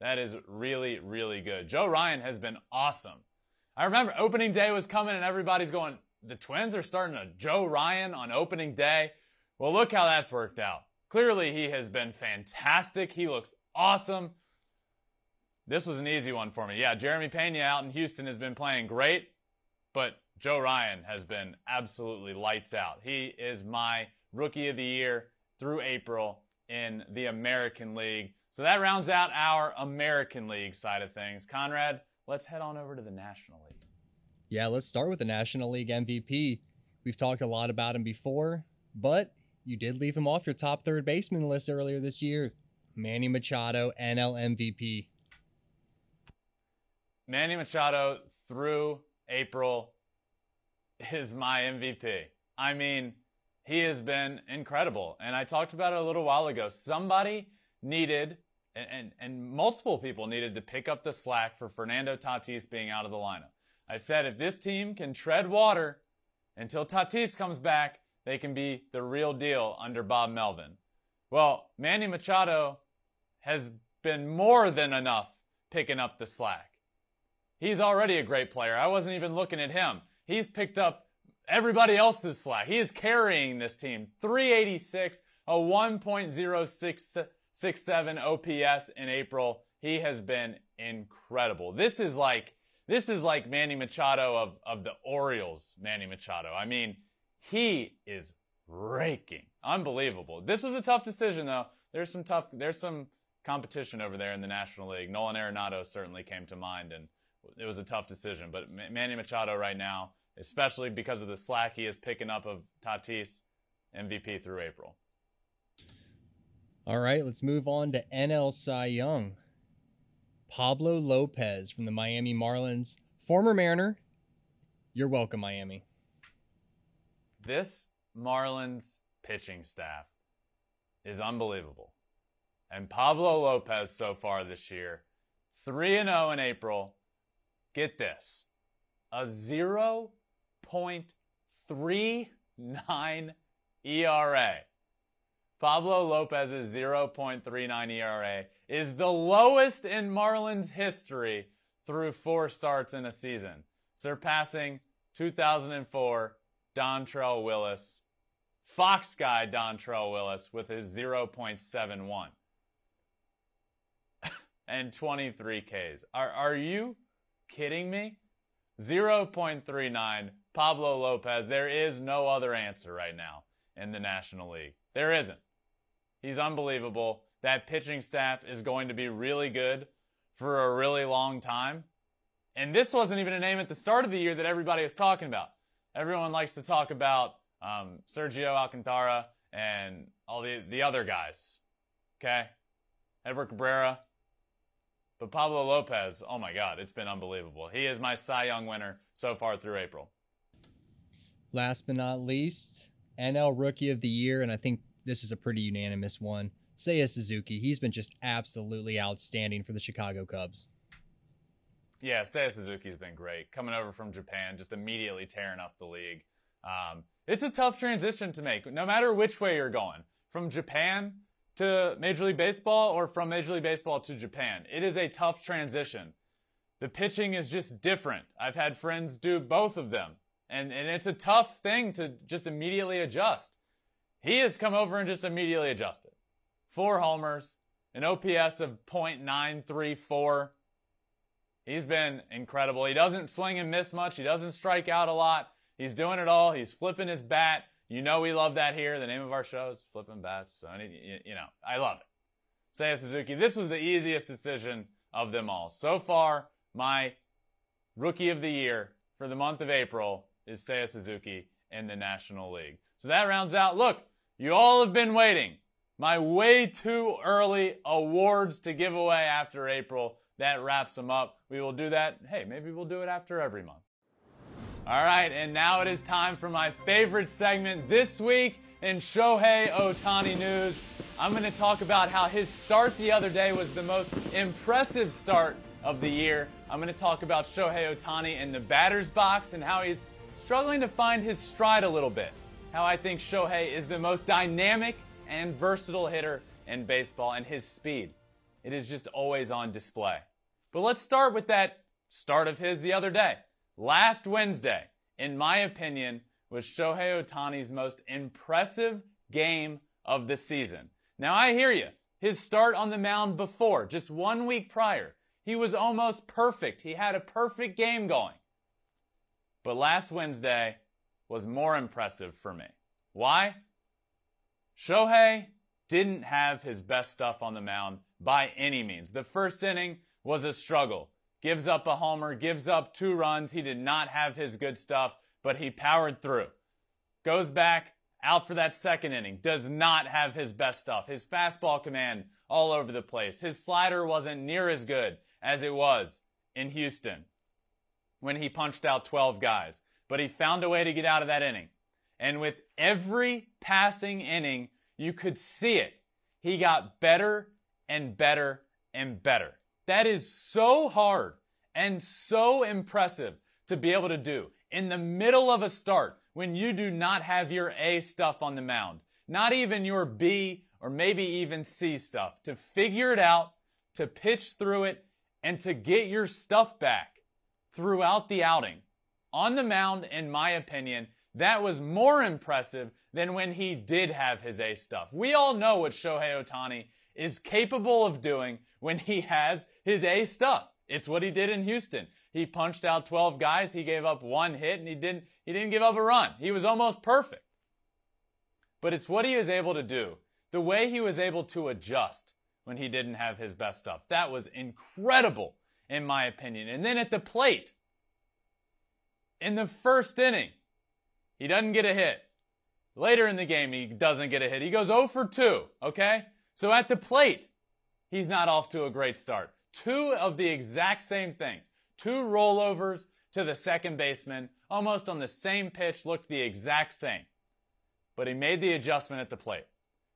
That is really, really good. Joe Ryan has been awesome. I remember opening day was coming and everybody's going, the Twins are starting a Joe Ryan on opening day. Well, look how that's worked out. Clearly, he has been fantastic. He looks awesome. This was an easy one for me. Yeah, Jeremy Pena out in Houston has been playing great, but Joe Ryan has been absolutely lights out. He is my rookie of the year through April in the American League. So that rounds out our American League side of things. Conrad, let's head on over to the National League.
Yeah, let's start with the National League MVP. We've talked a lot about him before, but you did leave him off your top third baseman list earlier this year. Manny Machado, NL MVP.
Manny Machado through April is my MVP. I mean, he has been incredible. And I talked about it a little while ago. Somebody needed, and, and, and multiple people needed to pick up the slack for Fernando Tatis being out of the lineup. I said if this team can tread water until Tatis comes back, they can be the real deal under Bob Melvin. Well, Manny Machado has been more than enough picking up the slack. He's already a great player. I wasn't even looking at him. He's picked up everybody else's slack. He is carrying this team. 386, a 1.0667 OPS in April. He has been incredible. This is like this is like Manny Machado of, of the Orioles, Manny Machado. I mean, he is raking. Unbelievable. This was a tough decision though. There's some tough there's some competition over there in the National League. Nolan Arenado certainly came to mind and it was a tough decision. But Manny Machado right now, especially because of the slack he is picking up of Tatis, MVP through April.
All right, let's move on to NL Cy Young. Pablo Lopez from the Miami Marlins, former Mariner. You're welcome, Miami.
This Marlins pitching staff is unbelievable. And Pablo Lopez so far this year, 3 0 in April, get this, a 0.39 ERA. Pablo Lopez's 0.39 ERA is the lowest in Marlins history through four starts in a season, surpassing 2004 Dontrelle Willis, Fox guy Dontrelle Willis with his 0.71 and 23 Ks. Are, are you kidding me? 0.39, Pablo Lopez. There is no other answer right now in the National League. There isn't. He's unbelievable. That pitching staff is going to be really good for a really long time. And this wasn't even a name at the start of the year that everybody was talking about. Everyone likes to talk about um, Sergio Alcantara and all the, the other guys. Okay? Edward Cabrera, But Pablo Lopez, oh my God, it's been unbelievable. He is my Cy Young winner so far through April.
Last but not least, NL Rookie of the Year, and I think this is a pretty unanimous one. Seiya Suzuki. He's been just absolutely outstanding for the Chicago Cubs.
Yeah, Seiya Suzuki's been great. Coming over from Japan, just immediately tearing up the league. Um, it's a tough transition to make, no matter which way you're going. From Japan to Major League Baseball or from Major League Baseball to Japan. It is a tough transition. The pitching is just different. I've had friends do both of them. And, and it's a tough thing to just immediately adjust. He has come over and just immediately adjusted. Four homers, an OPS of .934. He's been incredible. He doesn't swing and miss much. He doesn't strike out a lot. He's doing it all. He's flipping his bat. You know we love that here. The name of our show is Flippin' Bats. So, you know, I love it. Seiya Suzuki, this was the easiest decision of them all. So far, my rookie of the year for the month of April is Seiya Suzuki in the National League. So that rounds out. Look, you all have been waiting. My way too early awards to give away after April. That wraps them up. We will do that. Hey, maybe we'll do it after every month. All right, and now it is time for my favorite segment this week in Shohei Ohtani news. I'm going to talk about how his start the other day was the most impressive start of the year. I'm going to talk about Shohei Ohtani in the batter's box and how he's struggling to find his stride a little bit. How I think Shohei is the most dynamic and versatile hitter in baseball and his speed. It is just always on display. But let's start with that start of his the other day. Last Wednesday, in my opinion, was Shohei Ohtani's most impressive game of the season. Now I hear you. His start on the mound before, just one week prior, he was almost perfect. He had a perfect game going. But last Wednesday was more impressive for me. Why? Shohei didn't have his best stuff on the mound by any means. The first inning was a struggle gives up a homer, gives up two runs. He did not have his good stuff, but he powered through. Goes back, out for that second inning, does not have his best stuff. His fastball command all over the place. His slider wasn't near as good as it was in Houston when he punched out 12 guys, but he found a way to get out of that inning. And with every passing inning, you could see it. He got better and better and better. That is so hard and so impressive to be able to do in the middle of a start when you do not have your A stuff on the mound, not even your B or maybe even C stuff, to figure it out, to pitch through it, and to get your stuff back throughout the outing. On the mound, in my opinion, that was more impressive than when he did have his A stuff. We all know what Shohei Ohtani is capable of doing when he has his A stuff. It's what he did in Houston. He punched out 12 guys. He gave up one hit and he didn't, he didn't give up a run. He was almost perfect. But it's what he was able to do. The way he was able to adjust when he didn't have his best stuff. That was incredible in my opinion. And then at the plate, in the first inning, he doesn't get a hit. Later in the game, he doesn't get a hit. He goes 0 for 2, okay? So at the plate, he's not off to a great start. Two of the exact same things. Two rollovers to the second baseman, almost on the same pitch, looked the exact same. But he made the adjustment at the plate.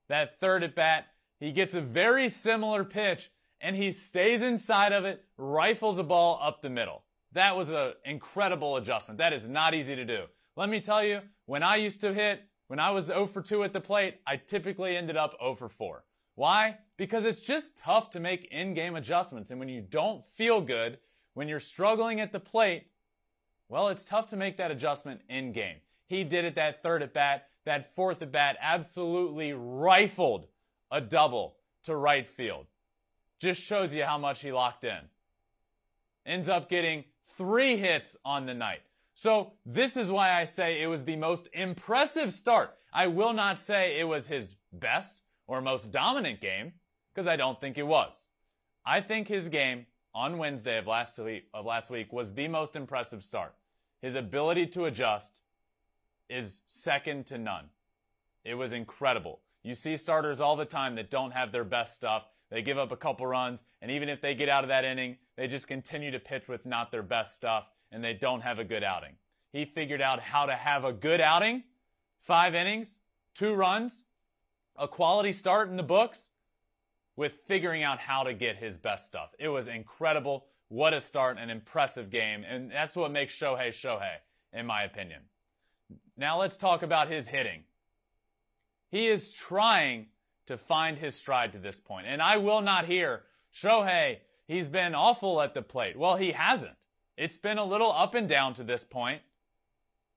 That third at bat, he gets a very similar pitch and he stays inside of it, rifles a ball up the middle. That was an incredible adjustment. That is not easy to do. Let me tell you, when I used to hit, when I was 0 for 2 at the plate, I typically ended up 0 for 4. Why? Because it's just tough to make in-game adjustments. And when you don't feel good, when you're struggling at the plate, well, it's tough to make that adjustment in game. He did it that third at bat, that fourth at bat, absolutely rifled a double to right field. Just shows you how much he locked in. Ends up getting three hits on the night. So this is why I say it was the most impressive start. I will not say it was his best or most dominant game because I don't think it was. I think his game on Wednesday of last week, of last week was the most impressive start. His ability to adjust is second to none. It was incredible. You see starters all the time that don't have their best stuff. They give up a couple runs, and even if they get out of that inning, they just continue to pitch with not their best stuff, and they don't have a good outing. He figured out how to have a good outing, five innings, two runs, a quality start in the books, with figuring out how to get his best stuff. It was incredible. What a start, an impressive game, and that's what makes Shohei Shohei, in my opinion. Now let's talk about his hitting. He is trying to find his stride to this point. And I will not hear, Shohei, he's been awful at the plate. Well, he hasn't. It's been a little up and down to this point.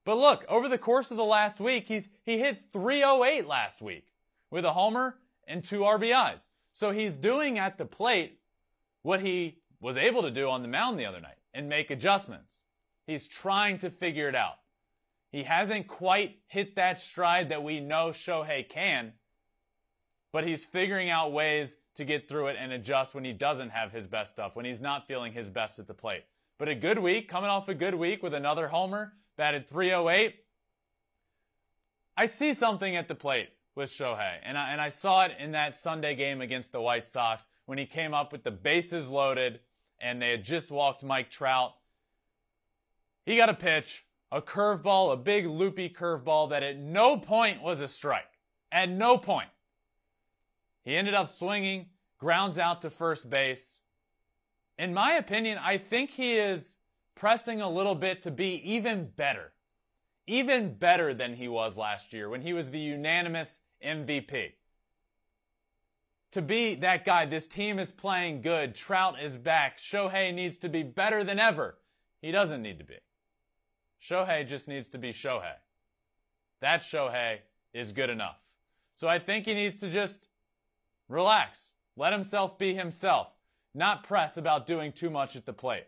But look, over the course of the last week, he's he hit 308 last week with a homer and two RBIs. So he's doing at the plate what he was able to do on the mound the other night and make adjustments. He's trying to figure it out. He hasn't quite hit that stride that we know Shohei can, but he's figuring out ways to get through it and adjust when he doesn't have his best stuff, when he's not feeling his best at the plate. But a good week, coming off a good week with another homer, batted 308. I see something at the plate with Shohei, and I, and I saw it in that Sunday game against the White Sox when he came up with the bases loaded and they had just walked Mike Trout. He got a pitch, a curveball, a big loopy curveball that at no point was a strike. At no point. He ended up swinging, grounds out to first base. In my opinion, I think he is pressing a little bit to be even better. Even better than he was last year when he was the unanimous MVP. To be that guy, this team is playing good. Trout is back. Shohei needs to be better than ever. He doesn't need to be. Shohei just needs to be Shohei. That Shohei is good enough. So I think he needs to just relax, let himself be himself, not press about doing too much at the plate.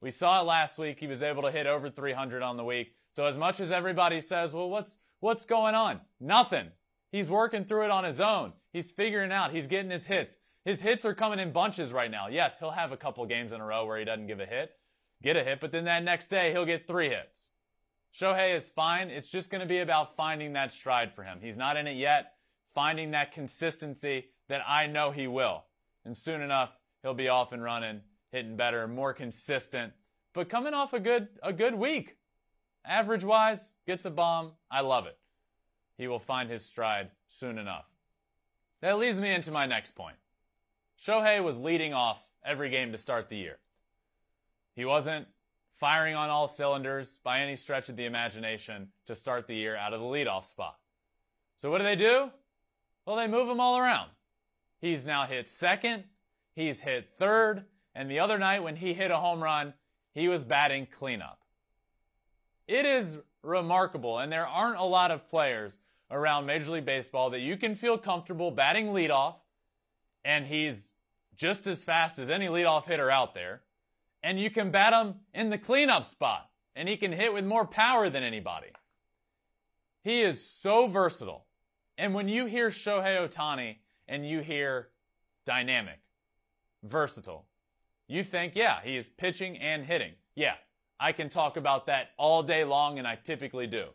We saw it last week. He was able to hit over 300 on the week. So as much as everybody says, well, what's, what's going on? Nothing. He's working through it on his own. He's figuring out. He's getting his hits. His hits are coming in bunches right now. Yes, he'll have a couple games in a row where he doesn't give a hit, get a hit, but then that next day he'll get three hits. Shohei is fine. It's just going to be about finding that stride for him. He's not in it yet. Finding that consistency that I know he will. And soon enough, he'll be off and running, hitting better, more consistent, but coming off a good, a good week. Average wise, gets a bomb. I love it. He will find his stride soon enough. That leads me into my next point. Shohei was leading off every game to start the year. He wasn't firing on all cylinders by any stretch of the imagination to start the year out of the leadoff spot. So what do they do? Well, they move him all around. He's now hit second, he's hit third, and the other night when he hit a home run, he was batting cleanup. It is remarkable, and there aren't a lot of players around Major League Baseball that you can feel comfortable batting leadoff, and he's just as fast as any leadoff hitter out there and you can bat him in the cleanup spot, and he can hit with more power than anybody. He is so versatile. And when you hear Shohei Ohtani and you hear dynamic, versatile, you think, yeah, he is pitching and hitting. Yeah, I can talk about that all day long, and I typically do.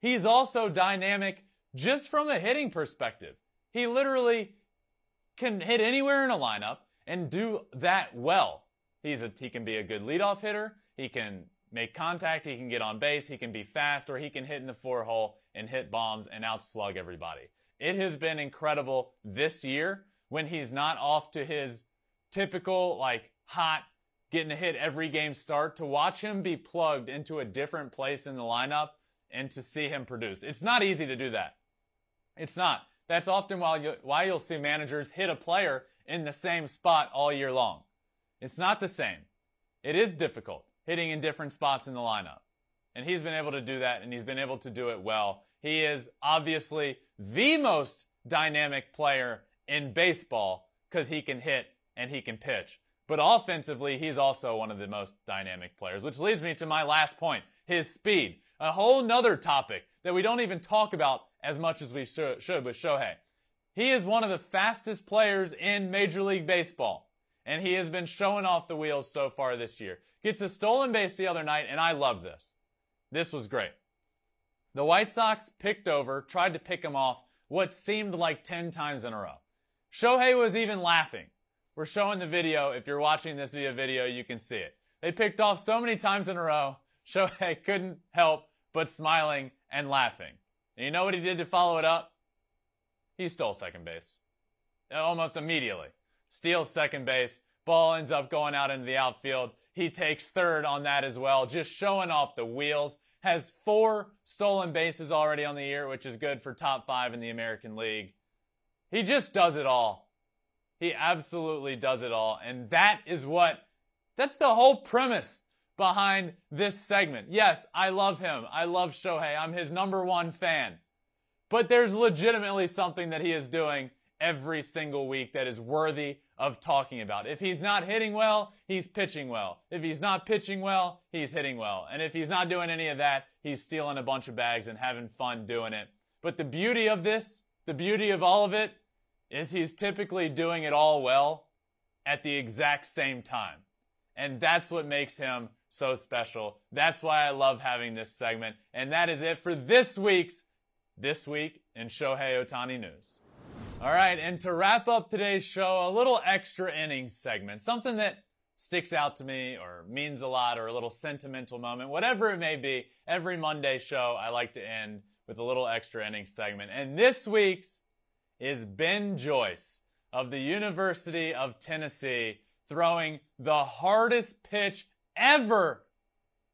He's also dynamic just from a hitting perspective. He literally can hit anywhere in a lineup and do that well. He's a, he can be a good leadoff hitter. He can make contact. He can get on base. He can be fast, or he can hit in the four hole and hit bombs and outslug everybody. It has been incredible this year when he's not off to his typical, like, hot, getting a hit every game start to watch him be plugged into a different place in the lineup and to see him produce. It's not easy to do that. It's not. That's often why, you, why you'll see managers hit a player in the same spot all year long. It's not the same. It is difficult hitting in different spots in the lineup. And he's been able to do that and he's been able to do it well. He is obviously the most dynamic player in baseball because he can hit and he can pitch. But offensively, he's also one of the most dynamic players, which leads me to my last point, his speed. A whole nother topic that we don't even talk about as much as we should with Shohei. He is one of the fastest players in Major League Baseball and he has been showing off the wheels so far this year. Gets a stolen base the other night, and I love this. This was great. The White Sox picked over, tried to pick him off what seemed like 10 times in a row. Shohei was even laughing. We're showing the video. If you're watching this via video, you can see it. They picked off so many times in a row. Shohei couldn't help but smiling and laughing. And you know what he did to follow it up? He stole second base. Almost immediately. Steals second base. Ball ends up going out into the outfield. He takes third on that as well, just showing off the wheels. Has four stolen bases already on the year, which is good for top five in the American League. He just does it all. He absolutely does it all. And that is what, that's the whole premise behind this segment. Yes, I love him. I love Shohei. I'm his number one fan. But there's legitimately something that he is doing every single week that is worthy of talking about. If he's not hitting well, he's pitching well. If he's not pitching well, he's hitting well. And if he's not doing any of that, he's stealing a bunch of bags and having fun doing it. But the beauty of this, the beauty of all of it, is he's typically doing it all well at the exact same time. And that's what makes him so special. That's why I love having this segment. And that is it for this week's This Week in Shohei Ohtani News. All right, and to wrap up today's show, a little extra innings segment, something that sticks out to me or means a lot or a little sentimental moment, whatever it may be. Every Monday show, I like to end with a little extra innings segment. And this week's is Ben Joyce of the University of Tennessee throwing the hardest pitch ever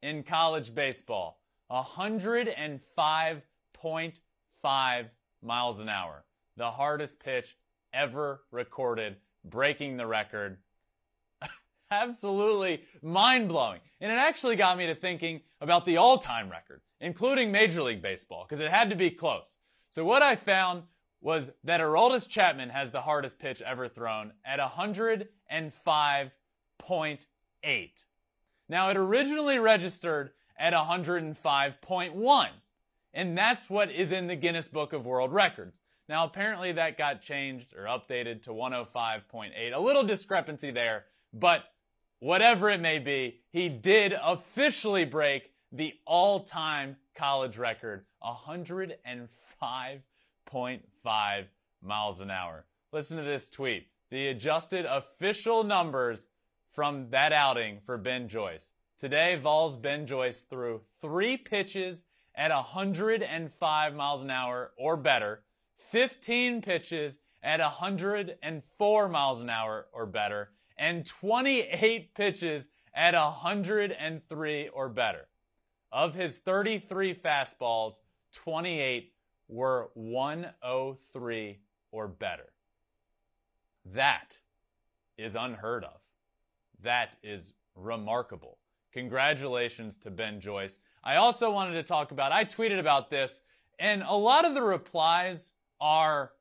in college baseball 105.5 miles an hour the hardest pitch ever recorded, breaking the record. Absolutely mind blowing. And it actually got me to thinking about the all time record, including Major League Baseball, because it had to be close. So what I found was that Aroldis Chapman has the hardest pitch ever thrown at 105.8. Now it originally registered at 105.1, and that's what is in the Guinness Book of World Records. Now, apparently that got changed or updated to 105.8. A little discrepancy there, but whatever it may be, he did officially break the all-time college record, 105.5 miles an hour. Listen to this tweet. The adjusted official numbers from that outing for Ben Joyce. Today, Vols Ben Joyce threw three pitches at 105 miles an hour or better 15 pitches at 104 miles an hour or better, and 28 pitches at 103 or better. Of his 33 fastballs, 28 were 103 or better. That is unheard of. That is remarkable. Congratulations to Ben Joyce. I also wanted to talk about, I tweeted about this, and a lot of the replies are,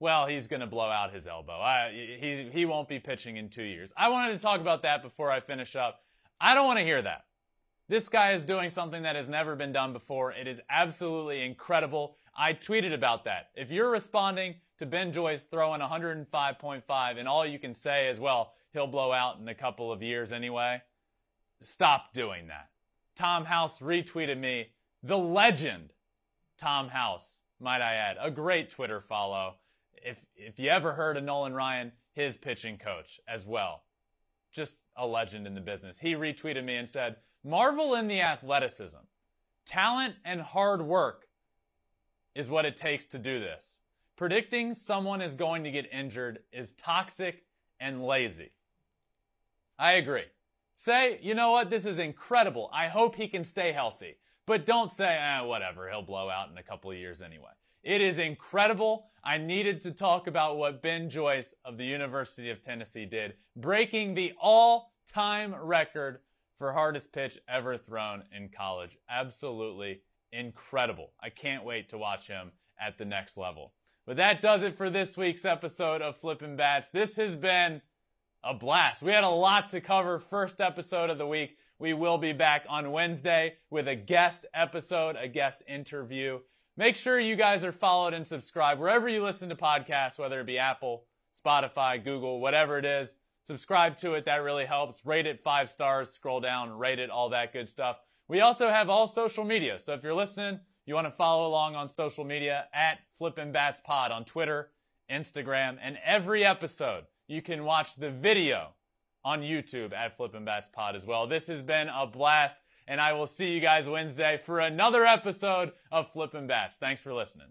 well, he's going to blow out his elbow. I, he, he won't be pitching in two years. I wanted to talk about that before I finish up. I don't want to hear that. This guy is doing something that has never been done before. It is absolutely incredible. I tweeted about that. If you're responding to Ben Joyce throwing 105.5 and all you can say is, well, he'll blow out in a couple of years anyway, stop doing that. Tom House retweeted me, the legend, Tom House might I add. A great Twitter follow. If if you ever heard of Nolan Ryan, his pitching coach as well. Just a legend in the business. He retweeted me and said, "Marvel in the athleticism. Talent and hard work is what it takes to do this. Predicting someone is going to get injured is toxic and lazy." I agree. Say, you know what, this is incredible. I hope he can stay healthy. But don't say, eh, whatever, he'll blow out in a couple of years anyway. It is incredible. I needed to talk about what Ben Joyce of the University of Tennessee did, breaking the all-time record for hardest pitch ever thrown in college. Absolutely incredible. I can't wait to watch him at the next level. But that does it for this week's episode of Flippin' Bats. This has been a blast. We had a lot to cover. First episode of the week. We will be back on Wednesday with a guest episode, a guest interview. Make sure you guys are followed and subscribed wherever you listen to podcasts, whether it be Apple, Spotify, Google, whatever it is. Subscribe to it. That really helps. Rate it five stars, scroll down, rate it, all that good stuff. We also have all social media. So if you're listening, you want to follow along on social media at Flippin' Bats Pod on Twitter, Instagram, and every episode you can watch the video on YouTube at Flippin' Bats Pod as well. This has been a blast, and I will see you guys Wednesday for another episode of Flippin' Bats. Thanks for listening.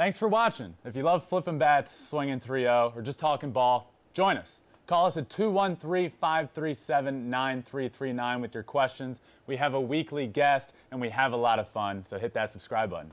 Thanks for watching. If you love flipping bats, swinging 3 0, or just talking ball, join us. Call us at 213 537 9339 with your questions. We have a weekly guest and we have a lot of fun, so hit that subscribe button.